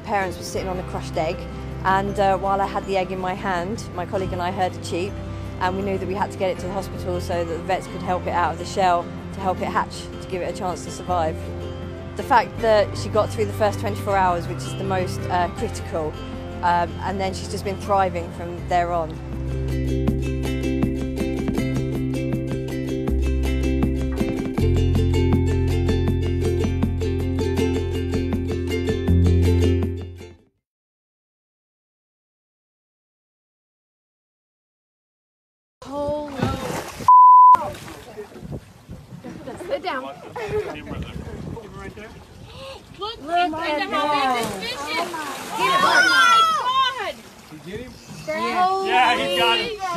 parents were sitting on a crushed egg, and uh, while I had the egg in my hand, my colleague and I heard a cheep, and we knew that we had to get it to the hospital so that the vets could help it out of the shell to help it hatch to give it a chance to survive. The fact that she got through the first 24 hours, which is the most uh, critical, um, and then she's just been thriving from there on. Holy. Oh. Sit down. Look, Look Linda, how big this fish is. Oh my, oh my God. Did you get him? Yeah, yeah he got him.